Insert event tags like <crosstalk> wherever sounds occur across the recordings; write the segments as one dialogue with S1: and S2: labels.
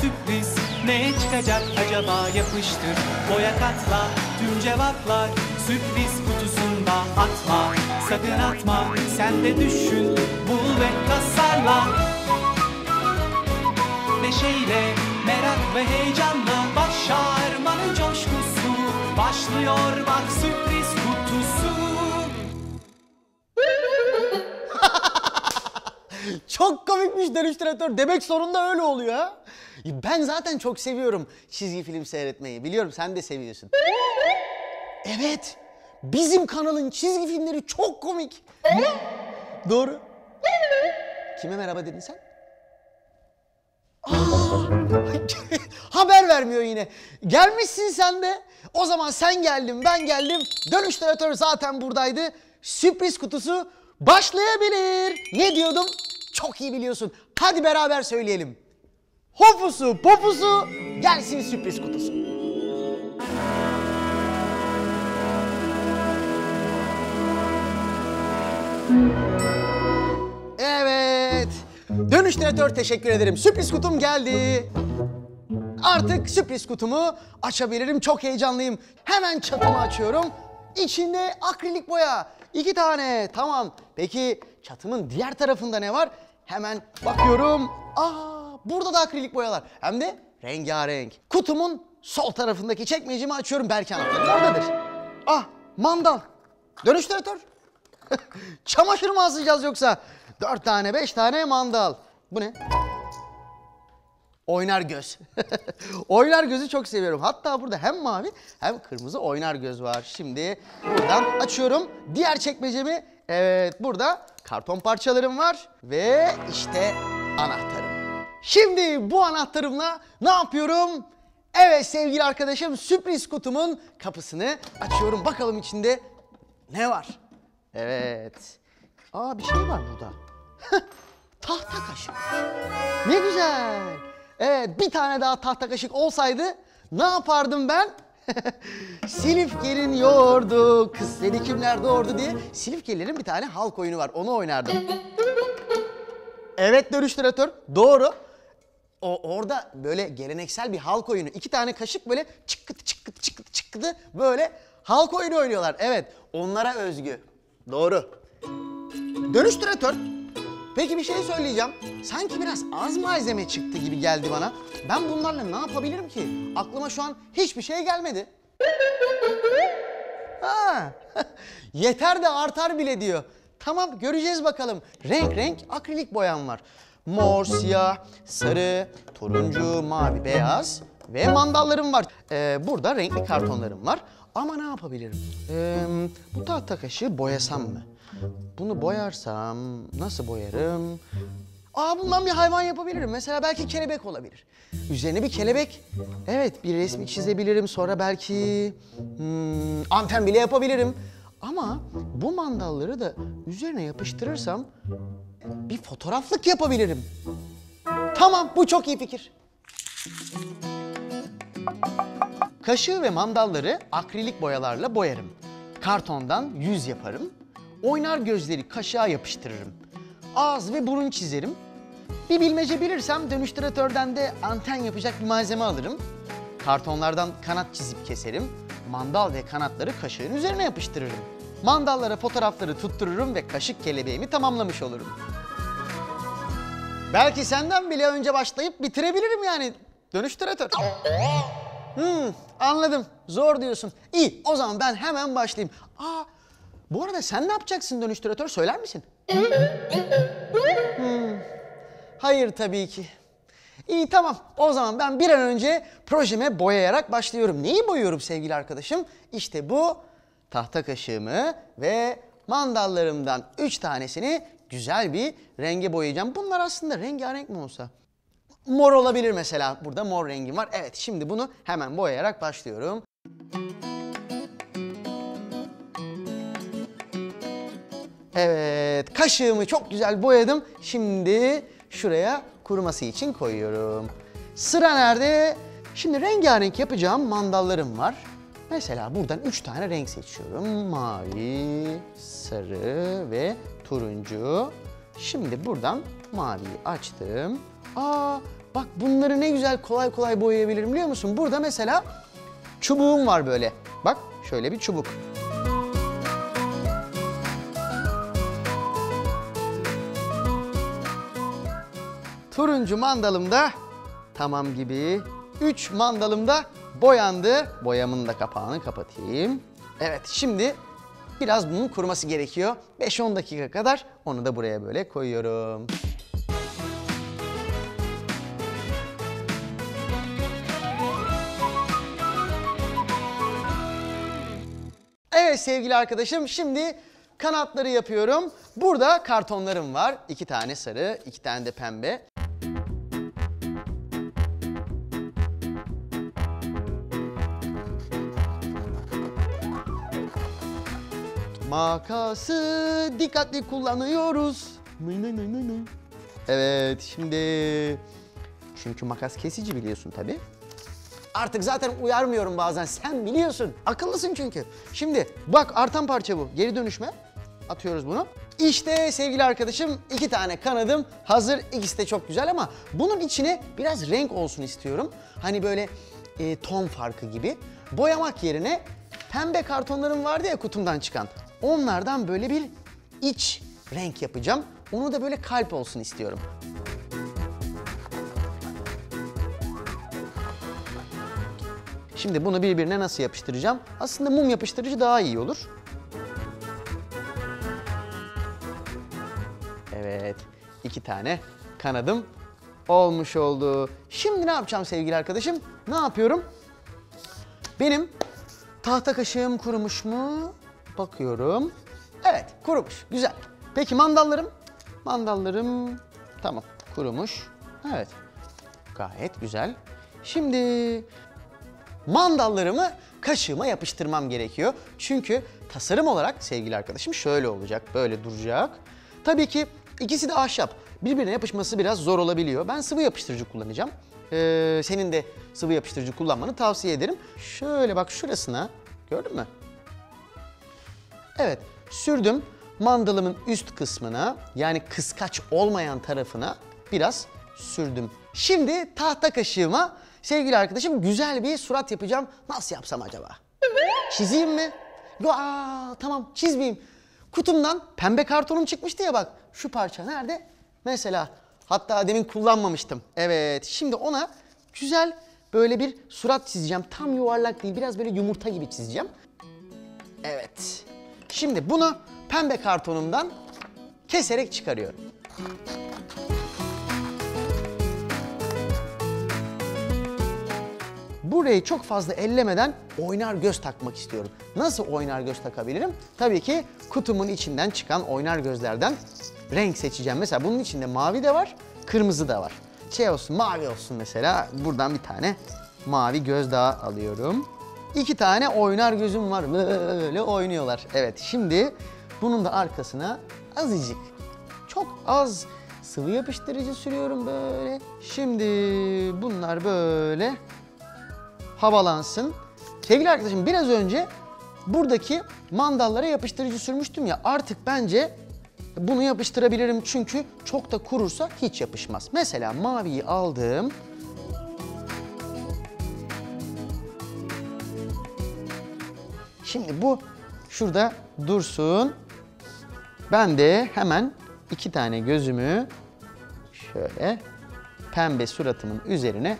S1: sürpriz. Ne çıkacak acaba yapıştır. Boya katla tüm cevaplar Sürpriz kutusunda atma. Sakın atma sen de düşün Bul ve tasarla. Neşeyle, merak ve heyecanla Başarmanın coşkusu Başlıyor. Bak sürpriz <laughs>
S2: Çok komikmiş dönüştüratör. Demek sonunda öyle oluyor. Ben zaten çok seviyorum çizgi film seyretmeyi. Biliyorum sen de seviyorsun. Evet. Bizim kanalın çizgi filmleri çok komik. Doğru. Kime merhaba dedin sen? <laughs> Haber vermiyor yine. Gelmişsin sen de. O zaman sen geldin, ben geldim. Dönüştüratör zaten buradaydı. Sürpriz kutusu başlayabilir. Ne diyordum? Çok iyi biliyorsun. Hadi beraber söyleyelim. Hopusu popusu gelsin sürpriz kutusu. Evet. Dönüştüratör teşekkür ederim. Sürpriz kutum geldi. Artık sürpriz kutumu açabilirim. Çok heyecanlıyım. Hemen çatımı açıyorum. İçinde akrilik boya. İki tane. Tamam. Peki çatımın diğer tarafında ne var? Hemen bakıyorum. Aa, burada da akrilik boyalar. Hem de rengarenk. Kutumun sol tarafındaki çekmecemi açıyorum. Belki anahtarı oradadır. Ah, mandal. Dönüştüratör. <laughs> Çamaşır mı asacağız yoksa? Dört tane, beş tane mandal. Bu ne? Oynar göz. <laughs> oynar gözü çok seviyorum. Hatta burada hem mavi hem kırmızı oynar göz var. Şimdi buradan açıyorum. Diğer çekmecemi. Evet burada karton parçalarım var. Ve işte anahtarım. Şimdi bu anahtarımla ne yapıyorum? Evet sevgili arkadaşım sürpriz kutumun kapısını açıyorum. Bakalım içinde ne var? Evet. Aa bir şey var burada. tahta kaşık. Ne güzel. Evet bir tane daha tahta kaşık olsaydı ne yapardım ben? Silifke'nin yoğurdu, kız seni kimler doğurdu diye Silifkelilerin bir tane halk oyunu var. Onu oynardım. Evet dönüştüratör. Doğru. O orada böyle geleneksel bir halk oyunu. İki tane kaşık böyle çıkkıtı çıkkıtı çıkkıtı çıkkıtı böyle halk oyunu oynuyorlar. Evet onlara özgü. Doğru. Dönüştüratör. Peki bir şey söyleyeceğim. Sanki biraz az malzeme çıktı gibi geldi bana. Ben bunlarla ne yapabilirim ki? Aklıma şu an hiçbir şey gelmedi. <laughs> Ha, <laughs> yeter de artar bile diyor. Tamam göreceğiz bakalım. Renk renk akrilik boyam var. Mor, siyah, sarı, turuncu, mavi, beyaz ve mandallarım var. Ee, burada renkli kartonlarım var. Ama ne yapabilirim? Ee, bu tahta kaşığı boyasam mı? Bunu boyarsam nasıl boyarım? Aa bundan bir hayvan yapabilirim. Mesela belki kelebek olabilir. Üzerine bir kelebek. Evet bir resmi çizebilirim. Sonra belki hmm, anten bile yapabilirim. Ama bu mandalları da üzerine yapıştırırsam bir fotoğraflık yapabilirim. Tamam bu çok iyi fikir. Kaşığı ve mandalları akrilik boyalarla boyarım. Kartondan yüz yaparım. Oynar gözleri kaşığa yapıştırırım. Ağız ve burun çizerim. Bir bilmece bilirsem dönüştüratörden de anten yapacak bir malzeme alırım. Kartonlardan kanat çizip keserim. Mandal ve kanatları kaşığın üzerine yapıştırırım. Mandallara fotoğrafları tuttururum ve kaşık kelebeğimi tamamlamış olurum. Belki senden bile önce başlayıp bitirebilirim yani. Dönüştüratör. Hmm, anladım. Zor diyorsun. İyi, o zaman ben hemen başlayayım. Aa, bu arada sen ne yapacaksın dönüştüratör söyler misin? Hmm, hayır tabii ki. İyi tamam. O zaman ben bir an önce projeme boyayarak başlıyorum. Neyi boyuyorum sevgili arkadaşım? İşte bu tahta kaşığımı ve mandallarımdan üç tanesini güzel bir renge boyayacağım. Bunlar aslında rengarenk mi olsa? Mor olabilir mesela. Burada mor rengim var. Evet şimdi bunu hemen boyayarak başlıyorum. Evet kaşığımı çok güzel boyadım. Şimdi şuraya kuruması için koyuyorum. Sıra nerede? Şimdi rengarenk yapacağım mandallarım var. Mesela buradan üç tane renk seçiyorum. Mavi, sarı ve turuncu. Şimdi buradan maviyi açtım. Aa Bak bunları ne güzel kolay kolay boyayabilirim biliyor musun? Burada mesela çubuğum var böyle. Bak şöyle bir çubuk. Turuncu mandalım da tamam gibi. Üç mandalım da boyandı. Boyamın da kapağını kapatayım. Evet şimdi biraz bunun kuruması gerekiyor. 5-10 dakika kadar onu da buraya böyle koyuyorum. Evet sevgili arkadaşım şimdi kanatları yapıyorum. Burada kartonlarım var. İki tane sarı, iki tane de pembe. Makası dikkatli kullanıyoruz. Evet şimdi çünkü makas kesici biliyorsun tabi. Artık zaten uyarmıyorum bazen. Sen biliyorsun. Akıllısın çünkü. Şimdi bak artan parça bu. Geri dönüşme. Atıyoruz bunu. İşte sevgili arkadaşım iki tane kanadım hazır. İkisi de çok güzel ama bunun içine biraz renk olsun istiyorum. Hani böyle e, ton farkı gibi. Boyamak yerine pembe kartonlarım vardı ya kutumdan çıkan. Onlardan böyle bir iç renk yapacağım. Onu da böyle kalp olsun istiyorum. Şimdi bunu birbirine nasıl yapıştıracağım? Aslında mum yapıştırıcı daha iyi olur. İki tane kanadım olmuş oldu. Şimdi ne yapacağım sevgili arkadaşım? Ne yapıyorum? Benim tahta kaşığım kurumuş mu? Bakıyorum. Evet, kurumuş. Güzel. Peki mandallarım? Mandallarım tamam, kurumuş. Evet. Gayet güzel. Şimdi mandallarımı kaşığıma yapıştırmam gerekiyor. Çünkü tasarım olarak sevgili arkadaşım şöyle olacak, böyle duracak. Tabii ki ikisi de ahşap. Birbirine yapışması biraz zor olabiliyor. Ben sıvı yapıştırıcı kullanacağım. Ee, senin de sıvı yapıştırıcı kullanmanı tavsiye ederim. Şöyle bak şurasına, gördün mü? Evet, sürdüm. Mandalımın üst kısmına yani kıskaç olmayan tarafına biraz sürdüm. Şimdi tahta kaşığıma sevgili arkadaşım güzel bir surat yapacağım. Nasıl yapsam acaba? Çizeyim mi? Aa, tamam çizmeyeyim. Kutumdan pembe kartonum çıkmıştı ya bak. Şu parça nerede? Mesela hatta demin kullanmamıştım. Evet şimdi ona güzel böyle bir surat çizeceğim. Tam yuvarlak değil biraz böyle yumurta gibi çizeceğim. Evet. Şimdi bunu pembe kartonumdan keserek çıkarıyorum. Burayı çok fazla ellemeden oynar göz takmak istiyorum. Nasıl oynar göz takabilirim? Tabii ki kutumun içinden çıkan oynar gözlerden renk seçeceğim. Mesela bunun içinde mavi de var, kırmızı da var. Şey olsun, mavi olsun mesela. Buradan bir tane mavi göz daha alıyorum. İki tane oynar gözüm var. Böyle oynuyorlar. Evet, şimdi bunun da arkasına azıcık, çok az sıvı yapıştırıcı sürüyorum böyle. Şimdi bunlar böyle havalansın. Sevgili arkadaşım biraz önce buradaki mandallara yapıştırıcı sürmüştüm ya artık bence bunu yapıştırabilirim çünkü çok da kurursa hiç yapışmaz. Mesela maviyi aldım. Şimdi bu şurada dursun. Ben de hemen iki tane gözümü şöyle pembe suratımın üzerine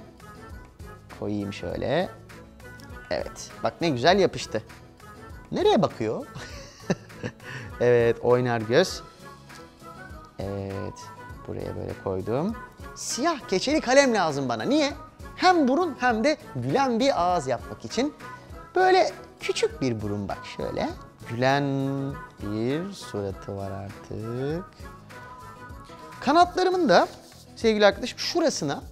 S2: koyayım şöyle. Evet. Bak ne güzel yapıştı. Nereye bakıyor? <laughs> evet, oynar göz. Evet. Buraya böyle koydum. Siyah keçeli kalem lazım bana. Niye? Hem burun hem de gülen bir ağız yapmak için. Böyle küçük bir burun bak şöyle. Gülen bir suratı var artık. Kanatlarımın da sevgili arkadaşım şurasına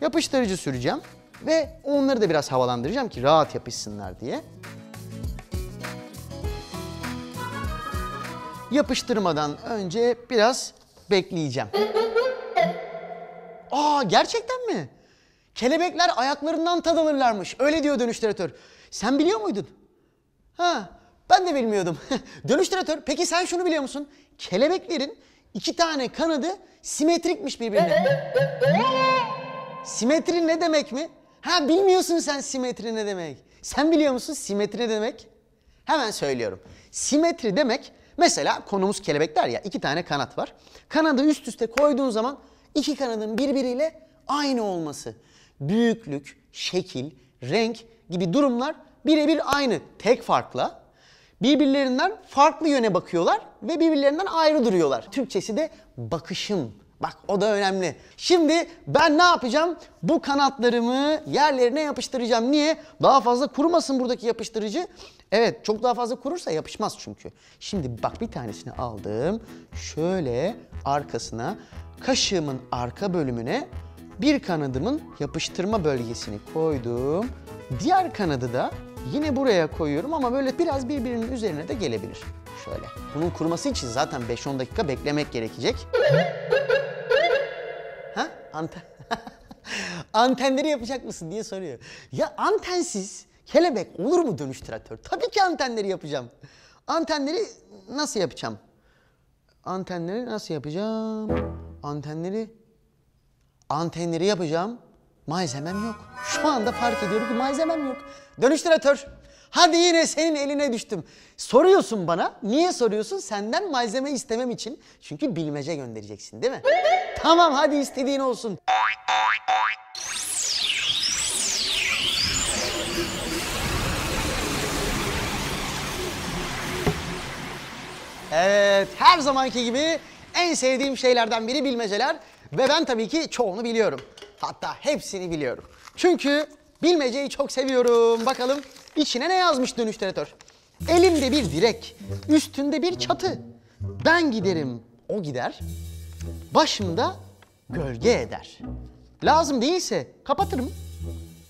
S2: yapıştırıcı süreceğim. Ve onları da biraz havalandıracağım ki rahat yapışsınlar diye. Yapıştırmadan önce biraz bekleyeceğim. Aa gerçekten mi? Kelebekler ayaklarından tad alırlarmış. Öyle diyor dönüştüratör. Sen biliyor muydun? Ha, ben de bilmiyordum. <laughs> dönüştüratör, peki sen şunu biliyor musun? Kelebeklerin iki tane kanadı simetrikmiş birbirine. Simetri ne demek mi? Ha bilmiyorsun sen simetri ne demek. Sen biliyor musun simetri ne demek? Hemen söylüyorum. Simetri demek mesela konumuz kelebekler ya iki tane kanat var. Kanadı üst üste koyduğun zaman iki kanadın birbiriyle aynı olması. Büyüklük, şekil, renk gibi durumlar birebir aynı. Tek farkla birbirlerinden farklı yöne bakıyorlar ve birbirlerinden ayrı duruyorlar. Türkçesi de bakışım. Bak o da önemli. Şimdi ben ne yapacağım? Bu kanatlarımı yerlerine yapıştıracağım. Niye? Daha fazla kurumasın buradaki yapıştırıcı. Evet çok daha fazla kurursa yapışmaz çünkü. Şimdi bak bir tanesini aldım. Şöyle arkasına kaşığımın arka bölümüne bir kanadımın yapıştırma bölgesini koydum. Diğer kanadı da yine buraya koyuyorum ama böyle biraz birbirinin üzerine de gelebilir. Şöyle. Bunun kuruması için zaten 5-10 dakika beklemek gerekecek. Ha? Anten. <laughs> Antenleri yapacak mısın diye soruyor. Ya antensiz kelebek olur mu dönüştüratör? Tabii ki antenleri yapacağım. Antenleri nasıl yapacağım? Antenleri nasıl yapacağım? Antenleri antenleri yapacağım. Malzemem yok. Şu anda fark ediyorum ki malzemem yok. Dönüştüratör. Hadi yine senin eline düştüm. Soruyorsun bana. Niye soruyorsun? Senden malzeme istemem için. Çünkü bilmece göndereceksin değil mi? tamam hadi istediğin olsun. Evet, her zamanki gibi en sevdiğim şeylerden biri bilmeceler ve ben tabii ki çoğunu biliyorum. Hatta hepsini biliyorum. Çünkü bilmeceyi çok seviyorum. Bakalım içine ne yazmış dönüştüratör? Elimde bir direk, üstünde bir çatı. Ben giderim, o gider. Başımda gölge eder. Lazım değilse kapatırım.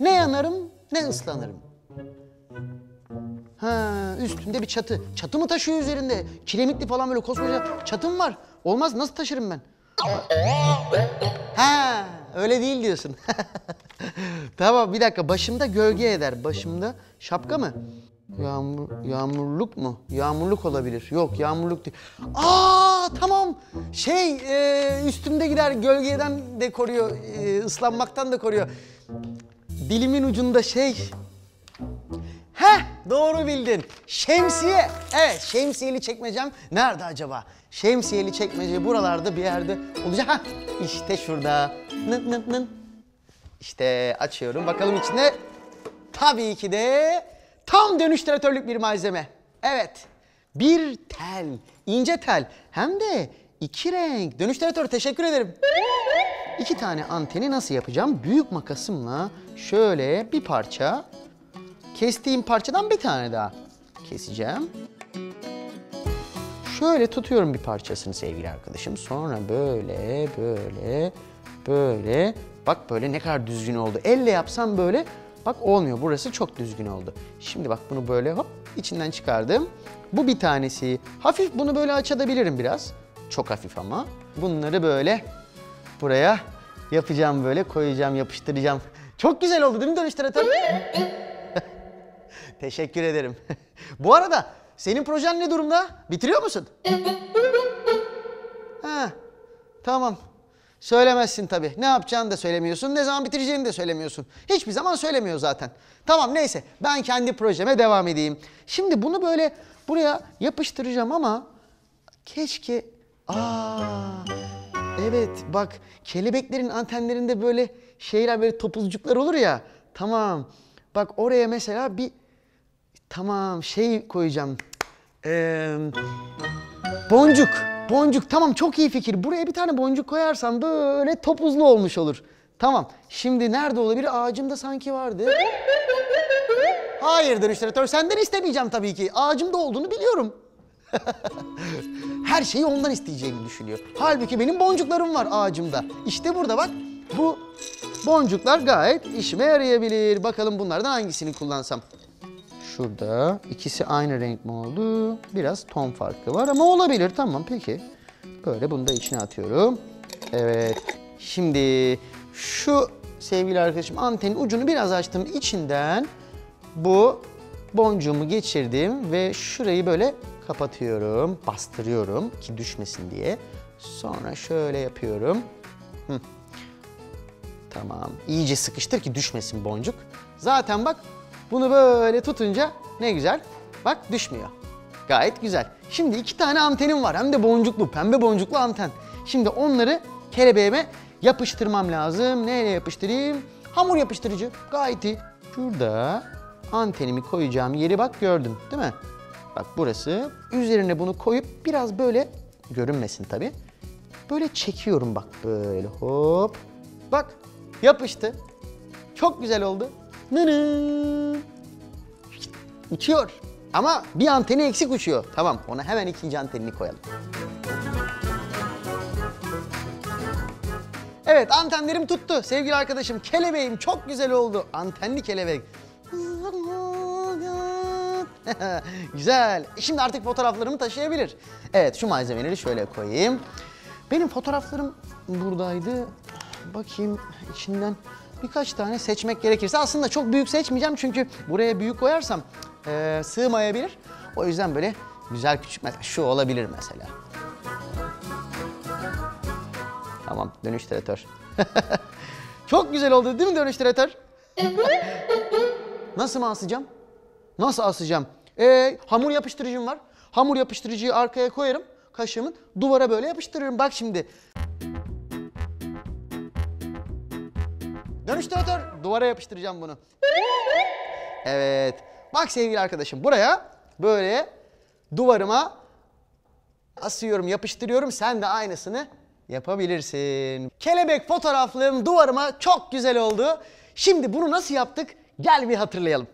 S2: Ne yanarım ne ıslanırım. Ha, üstünde bir çatı. Çatı mı taşıyor üzerinde? Kiremitli falan böyle koskoca çatım var. Olmaz nasıl taşırım ben? Ha, öyle değil diyorsun. <laughs> tamam bir dakika başımda gölge eder. Başımda şapka mı? Yağmur, yağmurluk mu? Yağmurluk olabilir. Yok yağmurluk değil. Aa tamam. Şey e, üstümde gider gölgeden de koruyor. e, ıslanmaktan da koruyor. Dilimin ucunda şey Heh doğru bildin. Şemsiye. Evet şemsiyeli çekmecem nerede acaba? Şemsiyeli çekmece buralarda bir yerde olacak. Hah işte şurada. Nın nın nın. İşte açıyorum bakalım içinde. Tabii ki de tam dönüştüratörlük bir malzeme. Evet bir tel, ince tel hem de iki renk. Dönüştüratör teşekkür ederim. İki tane anteni nasıl yapacağım? Büyük makasımla şöyle bir parça Kestiğim parçadan bir tane daha keseceğim. Şöyle tutuyorum bir parçasını sevgili arkadaşım. Sonra böyle, böyle, böyle. Bak böyle ne kadar düzgün oldu. Elle yapsam böyle, bak olmuyor. Burası çok düzgün oldu. Şimdi bak bunu böyle hop içinden çıkardım. Bu bir tanesi. Hafif bunu böyle açabilirim biraz. Çok hafif ama. Bunları böyle buraya yapacağım böyle koyacağım, yapıştıracağım. Çok güzel oldu değil mi dönüştüratör? <laughs> Teşekkür ederim. <laughs> Bu arada senin projen ne durumda? Bitiriyor musun? Ha, tamam. Söylemezsin tabii. Ne yapacağını da söylemiyorsun, ne zaman bitireceğini de söylemiyorsun. Hiçbir zaman söylemiyor zaten. Tamam neyse ben kendi projeme devam edeyim. Şimdi bunu böyle buraya yapıştıracağım ama keşke... Aa, evet bak kelebeklerin antenlerinde böyle şeyler böyle topuzcuklar olur ya. Tamam. Bak oraya mesela bir Tamam şey koyacağım. Ee, boncuk. Boncuk tamam çok iyi fikir. Buraya bir tane boncuk koyarsam böyle topuzlu olmuş olur. Tamam. Şimdi nerede olabilir? Ağacımda sanki vardı. Hayır dönüştüratör senden istemeyeceğim tabii ki. Ağacımda olduğunu biliyorum. <laughs> Her şeyi ondan isteyeceğimi düşünüyor. Halbuki benim boncuklarım var ağacımda. İşte burada bak. Bu boncuklar gayet işime yarayabilir. Bakalım bunlardan hangisini kullansam. Şurada ikisi aynı renk mi oldu? Biraz ton farkı var ama olabilir. Tamam peki. Böyle bunu da içine atıyorum. Evet. Şimdi şu sevgili arkadaşım antenin ucunu biraz açtım. İçinden bu boncuğumu geçirdim ve şurayı böyle kapatıyorum. Bastırıyorum ki düşmesin diye. Sonra şöyle yapıyorum. Hı. Tamam. İyice sıkıştır ki düşmesin boncuk. Zaten bak bunu böyle tutunca ne güzel. Bak düşmüyor. Gayet güzel. Şimdi iki tane antenim var. Hem de boncuklu, pembe boncuklu anten. Şimdi onları kelebeğime yapıştırmam lazım. Neyle yapıştırayım? Hamur yapıştırıcı. Gayet iyi. Şurada antenimi koyacağım yeri bak gördün değil mi? Bak burası. Üzerine bunu koyup biraz böyle görünmesin tabii. Böyle çekiyorum bak böyle hop. Bak yapıştı. Çok güzel oldu. Uçuyor. Ama bir anteni eksik uçuyor. Tamam ona hemen ikinci antenini koyalım. Evet antenlerim tuttu sevgili arkadaşım. Kelebeğim çok güzel oldu. Antenli kelebek. <laughs> güzel. Şimdi artık fotoğraflarımı taşıyabilir. Evet şu malzemeleri şöyle koyayım. Benim fotoğraflarım buradaydı. Bakayım içinden birkaç tane seçmek gerekirse. Aslında çok büyük seçmeyeceğim çünkü buraya büyük koyarsam eee, sığmayabilir. O yüzden böyle güzel küçük mesela şu olabilir mesela. Tamam dönüştüratör. <laughs> çok güzel oldu değil mi dönüştüratör? <laughs> Nasıl mı asacağım? Nasıl asacağım? Ee, hamur yapıştırıcım var. Hamur yapıştırıcıyı arkaya koyarım. Kaşığımın duvara böyle yapıştırırım. Bak şimdi. Dönüştüratör. Duvara yapıştıracağım bunu. Evet. Bak sevgili arkadaşım buraya böyle duvarıma asıyorum, yapıştırıyorum. Sen de aynısını yapabilirsin. Kelebek fotoğraflığım duvarıma çok güzel oldu. Şimdi bunu nasıl yaptık? Gel bir hatırlayalım.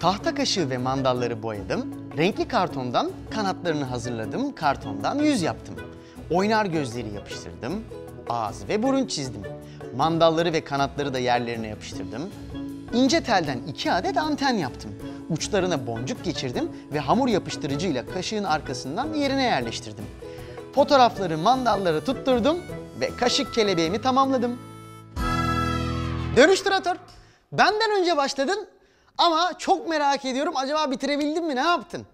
S2: Tahta kaşığı ve mandalları boyadım. Renkli kartondan kanatlarını hazırladım. Kartondan yüz yaptım. Oynar gözleri yapıştırdım. Ağız ve burun çizdim. Mandalları ve kanatları da yerlerine yapıştırdım. İnce telden iki adet anten yaptım. Uçlarına boncuk geçirdim ve hamur yapıştırıcıyla kaşığın arkasından yerine yerleştirdim. Fotoğrafları, mandalları tutturdum ve kaşık kelebeğimi tamamladım. Dönüştüratör. Benden önce başladın ama çok merak ediyorum acaba bitirebildin mi ne yaptın?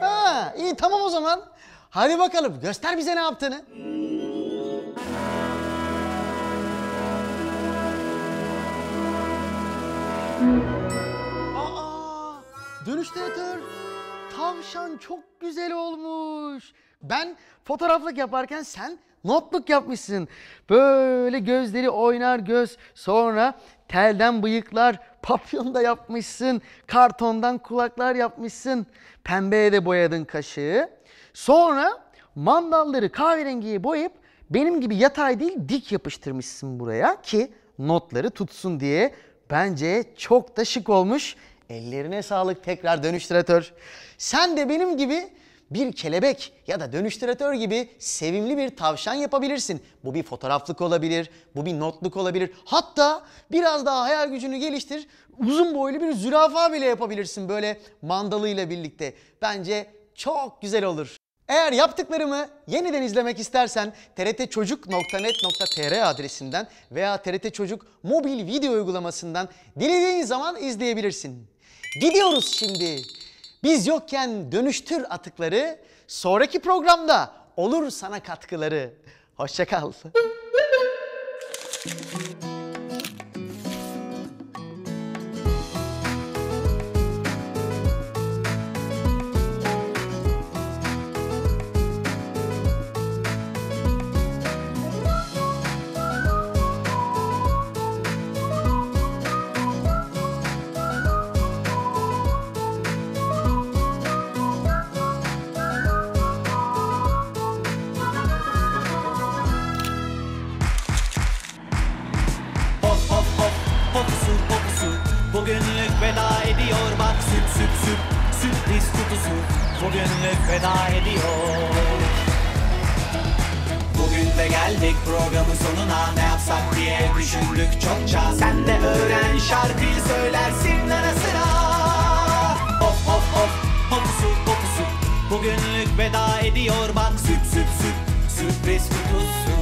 S2: Ha, iyi tamam o zaman. Hadi bakalım göster bize ne yaptığını. Aa, dönüştüratör. Tavşan çok güzel olmuş. Ben fotoğraflık yaparken sen notluk yapmışsın. Böyle gözleri oynar göz. Sonra telden bıyıklar, papyon da yapmışsın. Kartondan kulaklar yapmışsın. Pembeye de boyadın kaşığı. Sonra mandalları kahverengiye boyayıp benim gibi yatay değil dik yapıştırmışsın buraya ki notları tutsun diye. Bence çok da şık olmuş. Ellerine sağlık tekrar dönüştüratör. Sen de benim gibi bir kelebek ya da dönüştüratör gibi sevimli bir tavşan yapabilirsin. Bu bir fotoğraflık olabilir, bu bir notluk olabilir. Hatta biraz daha hayal gücünü geliştir, uzun boylu bir zürafa bile yapabilirsin böyle mandalıyla birlikte. Bence çok güzel olur. Eğer yaptıklarımı yeniden izlemek istersen trtçocuk.net.tr adresinden veya TRT Çocuk mobil video uygulamasından dilediğin zaman izleyebilirsin. Gidiyoruz şimdi. Biz yokken dönüştür atıkları, sonraki programda olur sana katkıları. Hoşça
S1: Bugünlük veda ediyor. Bugün de geldik programın sonuna Ne yapsak diye düşündük çokça. Sen de öğren şarkıyı söylersin ara sıra. Hop hop hop pokusu pokusu Bugünlük veda ediyor. Bak süt süt süt. Sürpriz kutusu